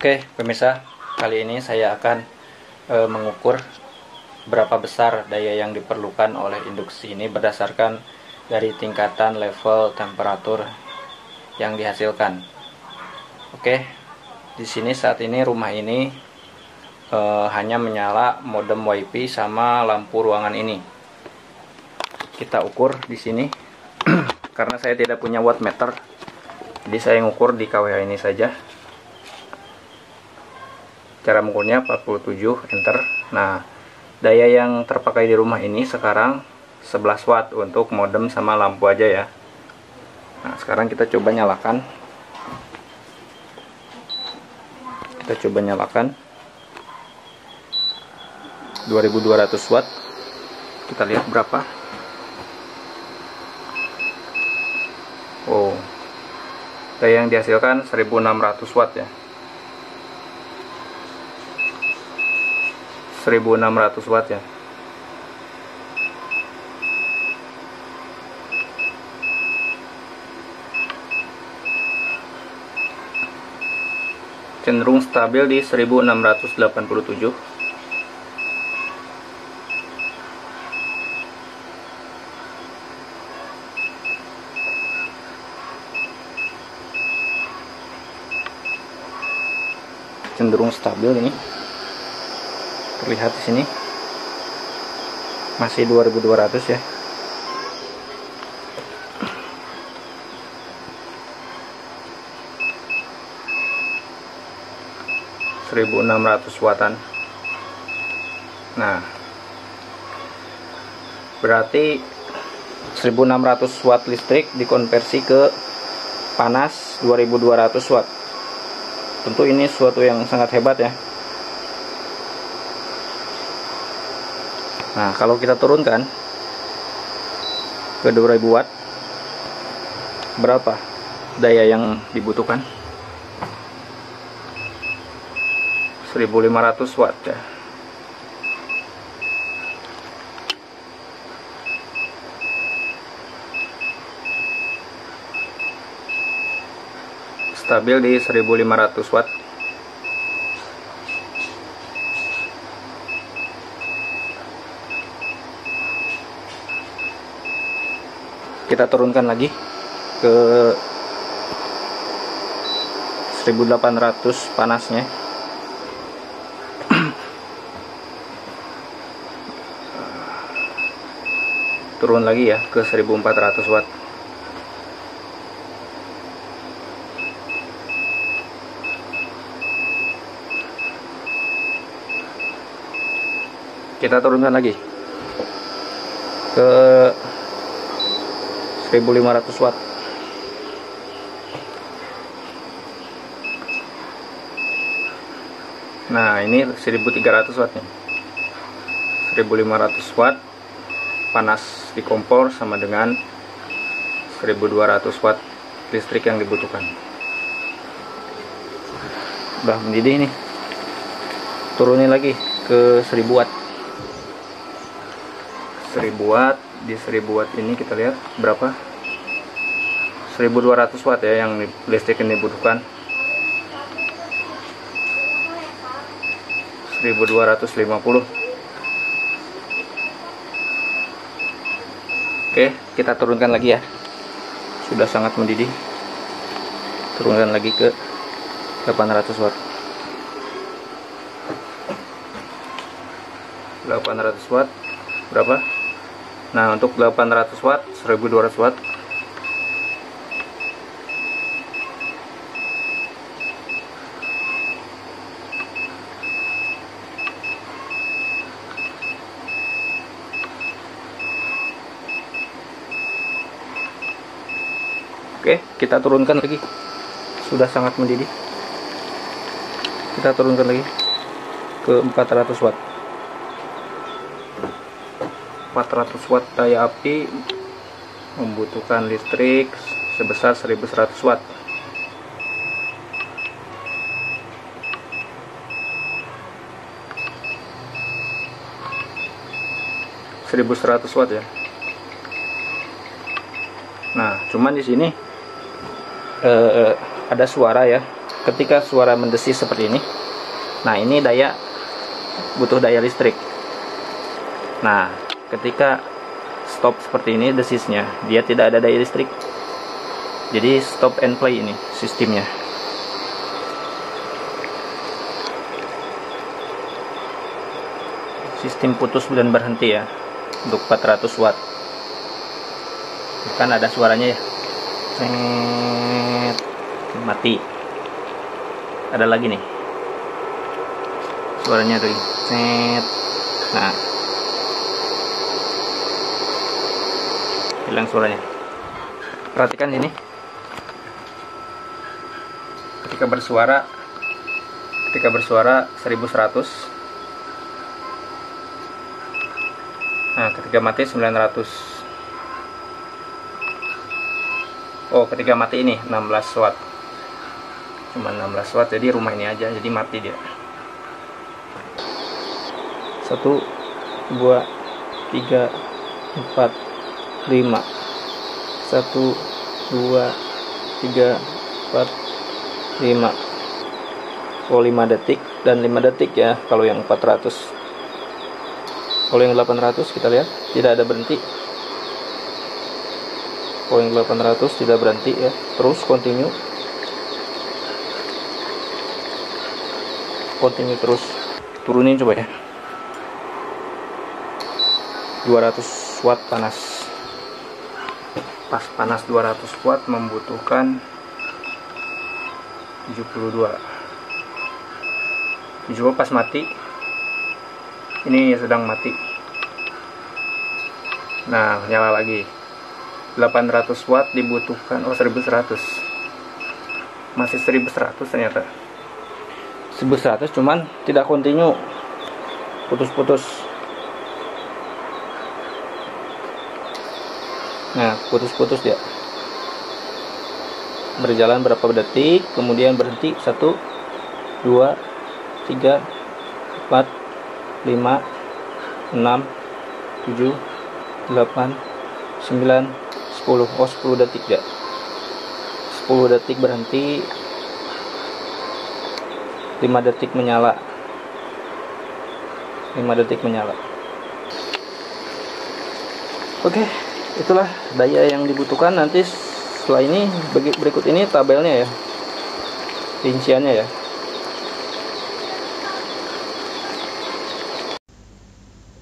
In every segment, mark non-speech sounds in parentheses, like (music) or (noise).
Oke, pemirsa, kali ini saya akan e, mengukur berapa besar daya yang diperlukan oleh induksi ini berdasarkan dari tingkatan level temperatur yang dihasilkan. Oke, di sini saat ini rumah ini e, hanya menyala modem WiFi sama lampu ruangan ini. Kita ukur di sini (clears throat) karena saya tidak punya wattmeter, jadi saya ngukur di KWH ini saja cara mengukurnya 47 enter. Nah daya yang terpakai di rumah ini sekarang 11 watt untuk modem sama lampu aja ya. Nah sekarang kita coba nyalakan. Kita coba nyalakan. 2200 watt. Kita lihat berapa. Oh daya yang dihasilkan 1600 watt ya 1600 watt ya. Cenderung stabil di 1687 cenderung stabil ini terlihat di sini. Masih 2200 ya. seribu enam ratus wattan. Nah berarti 1600 watt listrik dikonversi ke panas 2200 watt. Tentu ini suatu yang sangat hebat ya Nah, kalau kita turunkan ke 2000 watt, berapa daya yang dibutuhkan? 1500 watt ya. Stabil di 1500 watt. Kita turunkan lagi ke 1800 panasnya. Turun lagi ya ke 1400 watt. Kita turunkan lagi ke 1500 watt. Nah ini 1300 watt nih. 1500 watt panas di kompor sama dengan 1200 watt listrik yang dibutuhkan. Udah mendidih nih. Turunin lagi ke 1000 watt. 1000 watt di 1000 watt ini kita lihat berapa? 1200 watt ya yang listrik ini dibutuhkan. 1250 oke kita turunkan lagi ya. Sudah sangat mendidih. Turunkan lagi ke 800 watt. 800 watt berapa nah untuk 800 watt 1200 watt Oke, kita turunkan lagi. Sudah sangat mendidih. Kita turunkan lagi ke 400 watt. 400 watt daya api membutuhkan listrik sebesar 1100 watt. seratus watt ya. Nah, cuman di sini eh, ada suara ya ketika suara mendesis seperti ini nah ini daya butuh daya listrik nah ketika stop seperti ini desisnya dia tidak ada daya listrik. Jadi stop and play ini sistemnya. Sistem putus dan berhenti ya untuk 400 watt. Kan ada suaranya ya. Mati. Ada lagi nih. Suaranya tuh set. Nah hilang suaranya. Perhatikan ini ketika bersuara ketika bersuara 1100 nah ketika mati 900 oh ketika mati ini 16 watt. Cuma 16 watt jadi rumah ini aja jadi mati dia. Satu dua tiga empat lima. Satu dua tiga empat lima. Oh 5 detik dan 5 detik ya kalau yang 400 kalau yang 800 kita lihat tidak ada berhenti. Kalau yang 800 tidak berhenti ya terus continue. Continue terus. Turunin coba ya. 200 watt panas pas panas 200 watt membutuhkan 72 72 pas mati. Ini sedang mati. Nah nyala lagi. 800 watt dibutuhkan oh 1100 masih 1100 ternyata. 1100 cuman tidak kontinu putus-putus nah putus-putus dia. Berjalan berapa detik kemudian berhenti. 1 2 3 4 5 6 7 8 9 10 oh 10 detik ya 10 detik berhenti. 5 detik menyala. 5 detik menyala. Oke itulah daya yang dibutuhkan nanti setelah ini berikut ini tabelnya ya. Rinciannya ya.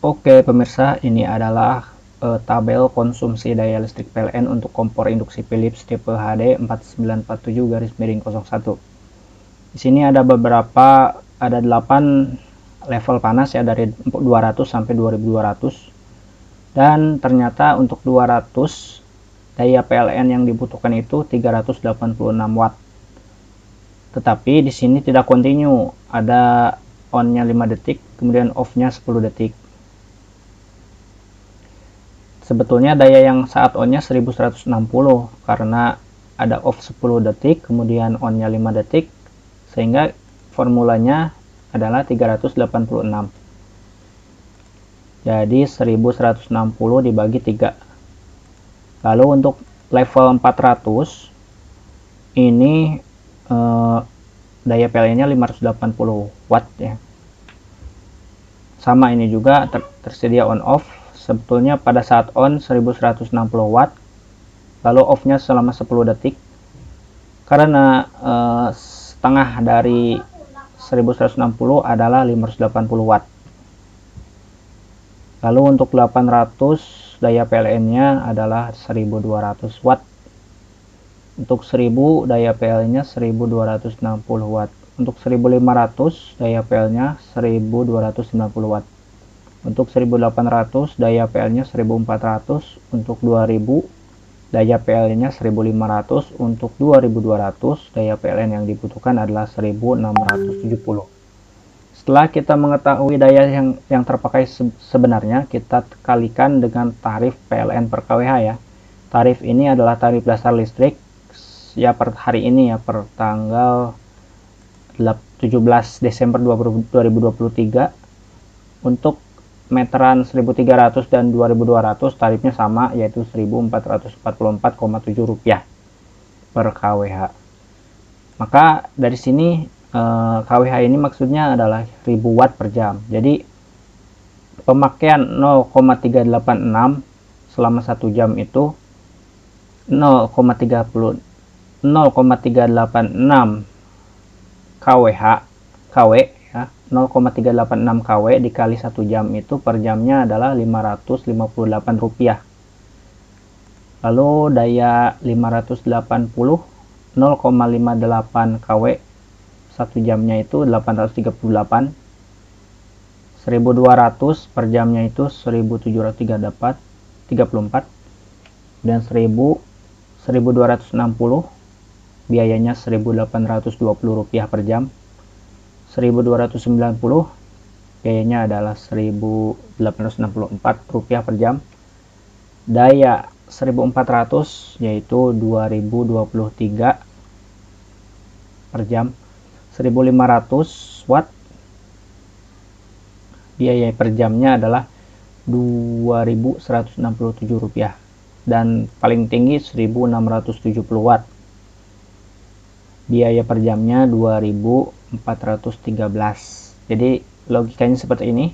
Oke pemirsa ini adalah uh, tabel konsumsi daya listrik PLN untuk kompor induksi Philips tipe HD 4947 garis miring 01 di sini ada beberapa ada 8 level panas ya dari 200 sampai 2200 dan ternyata untuk 200 daya PLN yang dibutuhkan itu 386 watt. Tetapi di sini tidak kontinu, ada on-nya 5 detik, kemudian off-nya 10 detik. Sebetulnya daya yang saat on-nya 1160 karena ada off 10 detik, kemudian on-nya 5 detik, sehingga formulanya adalah 386. Jadi 1160 dibagi 3 lalu untuk level 400 ini eh, daya PLN nya 580 watt ya. Sama ini juga ter tersedia on off sebetulnya pada saat on 1160 watt. Lalu off nya selama 10 detik. Karena eh, setengah dari 1160 adalah 580 watt lalu untuk 800 daya PLN-nya adalah 1200 watt. Untuk 1000 daya PLN-nya 1260 watt. Untuk 1500 daya PL-nya 1290 watt. Untuk 1800 daya PL-nya 1400. Untuk 2000 daya PLN-nya 1500. Untuk 2200 daya PLN yang dibutuhkan adalah 1670 setelah kita mengetahui daya yang yang terpakai sebenarnya, kita kalikan dengan tarif PLN per kWh ya. Tarif ini adalah tarif dasar listrik ya per hari ini ya per tanggal 17 Desember 2023 untuk meteran 1300 dan 2200 tarifnya sama yaitu 1444,7 rupiah per kWh maka dari sini eh, KWH ini maksudnya adalah 1000 watt per jam. Jadi pemakaian 0,386 selama satu jam itu 0,30 0,386 kWh kW ya 0,386 kW dikali satu jam itu per jamnya adalah 558 rupiah. Lalu daya 580 0,58 kW satu jamnya itu 838 1200 per jamnya itu 1734 34 dan 1000 1260 biayanya 1820 rupiah per jam. 1290 biayanya adalah 1864 rupiah per jam. Daya 1400 yaitu 2023 per jam 1500 watt. Biaya per jamnya adalah 2167 rupiah. Dan paling tinggi 1670 watt. Biaya per jamnya 2413 jadi logikanya seperti ini.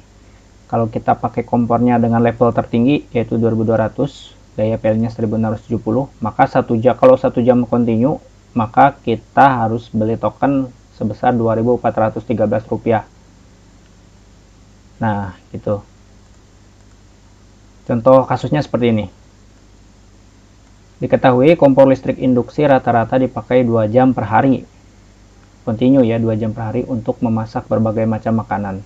Kalau kita pakai kompornya dengan level tertinggi yaitu 2200 daya PL nya 1670 maka satu jam kalau satu jam continue maka kita harus beli token sebesar 2413 rupiah nah gitu contoh kasusnya seperti ini Diketahui kompor listrik induksi rata-rata dipakai 2 jam per hari. Continue ya 2 jam per hari untuk memasak berbagai macam makanan.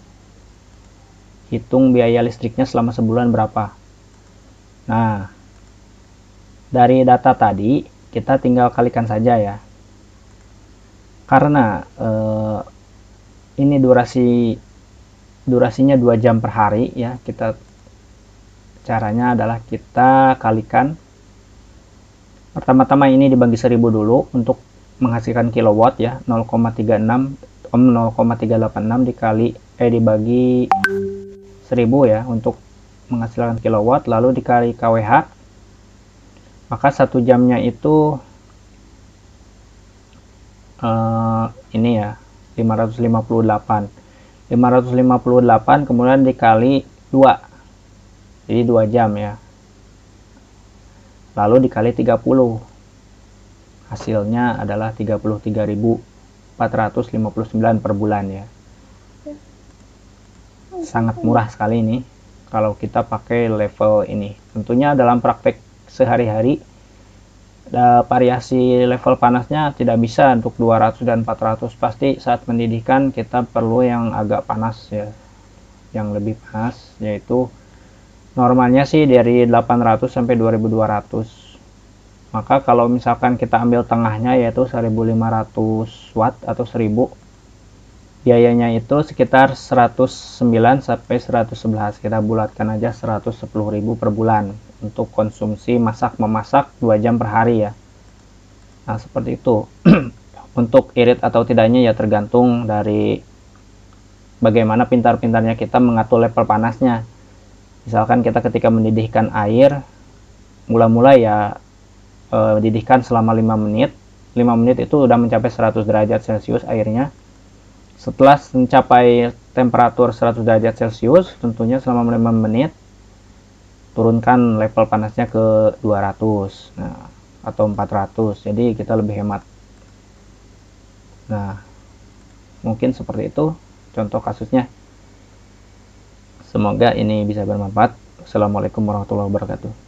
Hitung biaya listriknya selama sebulan berapa. Nah, dari data tadi kita tinggal kalikan saja ya. Karena eh, ini durasi durasinya 2 jam per hari ya, kita caranya adalah kita kalikan. Pertama-tama ini dibagi 1000 dulu untuk menghasilkan kilowatt ya. 0,36 om 0,386 dikali eh dibagi 1000 ya untuk menghasilkan kilowatt lalu dikali kWh maka satu jamnya itu uh, ini ya 558 558 kemudian dikali 2 jadi 2 jam ya. Lalu dikali 30 hasilnya adalah 33.459 per bulan ya. Sangat murah sekali ini kalau kita pakai level ini. Tentunya dalam praktek sehari-hari variasi level panasnya tidak bisa untuk 200 dan 400 pasti saat mendidihkan kita perlu yang agak panas ya. Yang lebih panas yaitu normalnya sih dari 800 sampai 2200 maka kalau misalkan kita ambil tengahnya yaitu 1500 watt atau 1000 biayanya itu sekitar 109 sampai 111 kita bulatkan aja 110.000 per bulan untuk konsumsi masak memasak 2 jam per hari ya. Nah seperti itu. (clears throat) Untuk irit atau tidaknya ya tergantung dari bagaimana pintar-pintarnya kita mengatur level panasnya. Misalkan kita ketika mendidihkan air mula-mula ya e, didihkan selama 5 menit. 5 menit itu sudah mencapai 100 derajat celcius airnya. Setelah mencapai temperatur 100 derajat celcius tentunya selama 5 menit turunkan level panasnya ke 200 nah, atau 400 jadi kita lebih hemat nah mungkin seperti itu contoh kasusnya Semoga ini bisa bermanfaat. Assalamualaikum warahmatullahi wabarakatuh.